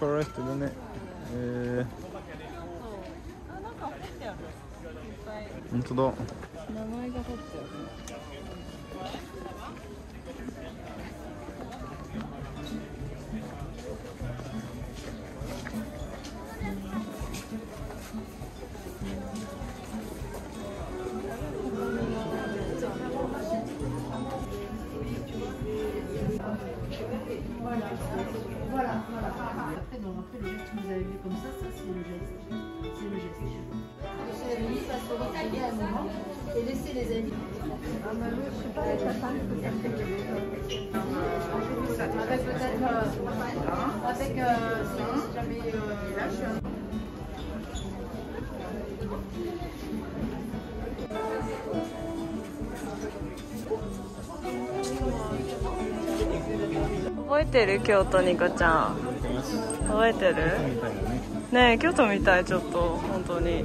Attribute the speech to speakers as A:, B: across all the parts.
A: フォレストだねえー、本当だ。
B: 名前が彫ってある
C: Après, donc, après, le geste que vous avez vu comme ça, ça c'est le geste. C'est le geste. Laissez la nuit, parce qu'on va bien un moment et laissez les amis. Avec peut-être. euh, avec. Euh, si jamais. Euh, là, je suis un-
B: 覚えてる京都ニコちゃん 覚えてる？
A: ね。
B: ねえ京都みたいちょっと本当に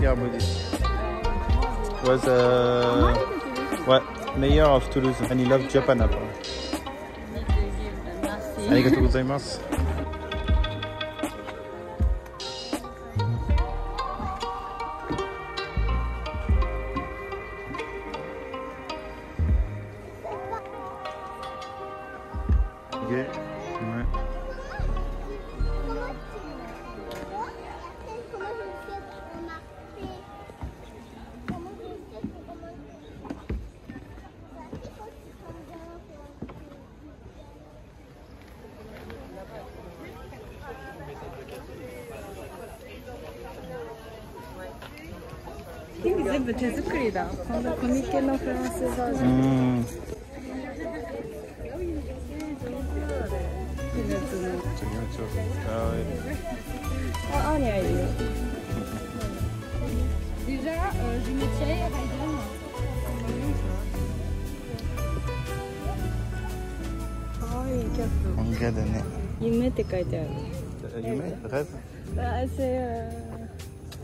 A: Yeah. Was uh, what mayor of Toulouse, and he loved Japan. apparently. あり
B: 全部手作りだ。こんなコミケのフランスバージョン。いるよ。
D: Déjà, euh, je me tiens, Raiden.
B: かわいい。キャップ
A: 本気だね。
B: 夢って書いてある。
A: 夢？レ
B: あそれ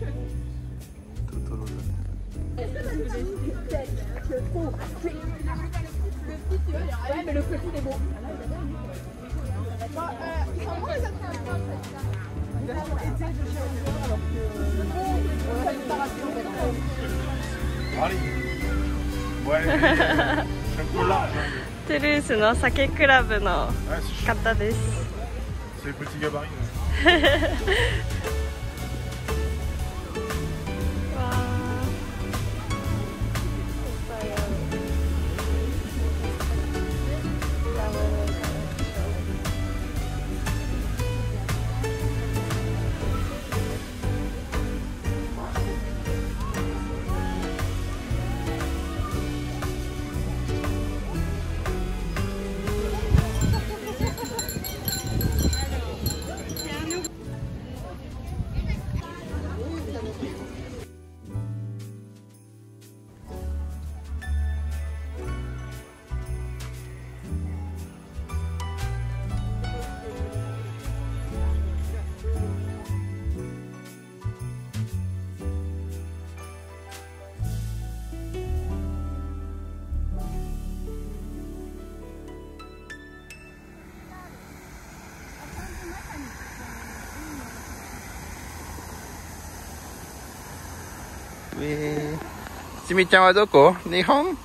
A: トトロだね。
B: トゥルースの酒クラブの.方です えー、
A: ちみちゃんはどこ？日本？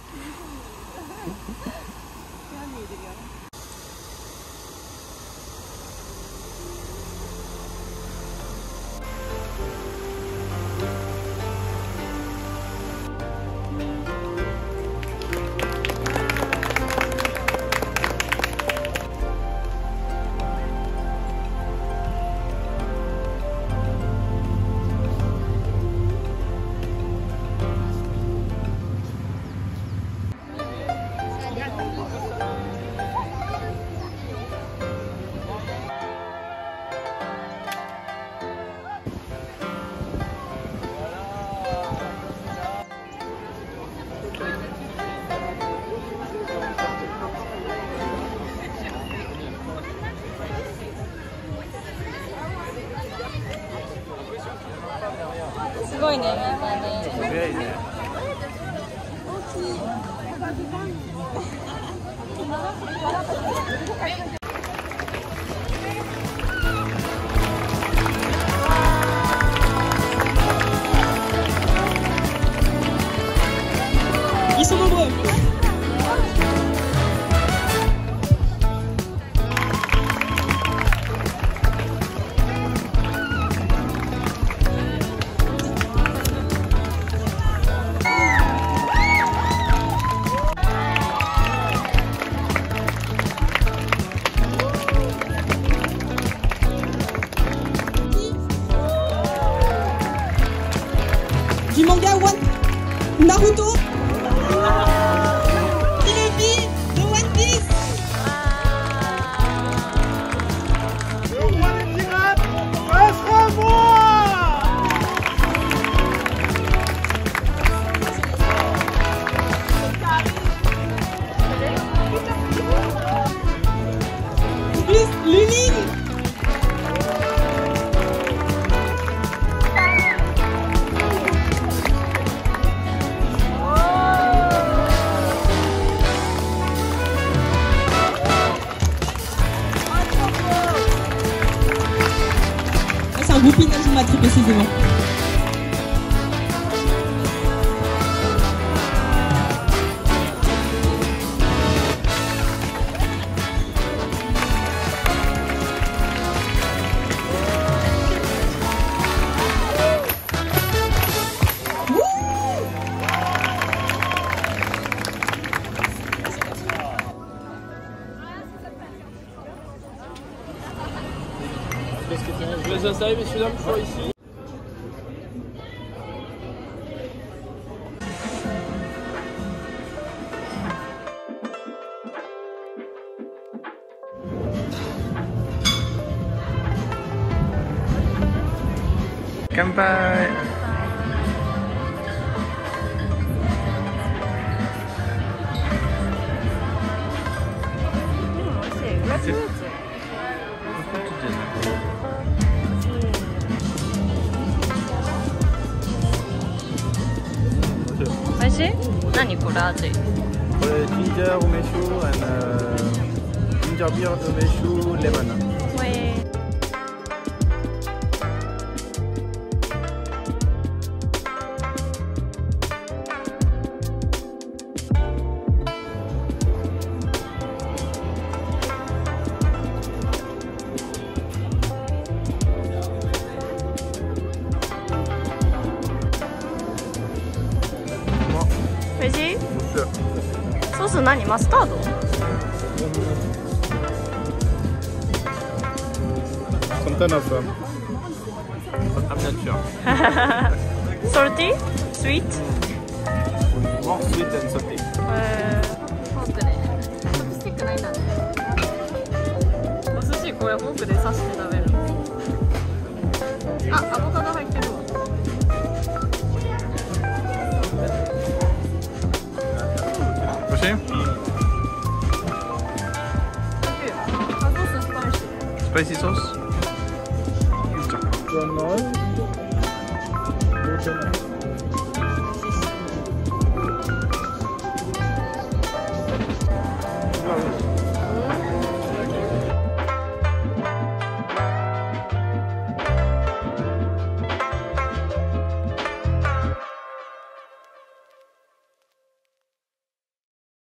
B: すごいね、みんなね。
A: 早いね
E: du manga One Naruto. Kinobi de One Piece. Le ce sera moi. quasiment.
A: Je laisse installer, messieurs, dames, ici. chocolade. Uh, ginger umeshu and uh,
B: ginger beer umeshu lemon. ス何マスタード？
A: Um,
B: ソルティスイート
A: more sweet than salty.
B: えー、フォークでチョップスティックないんだねお寿司これフォークで刺して食べる。あアボカド
A: spicy sauce? Don't know.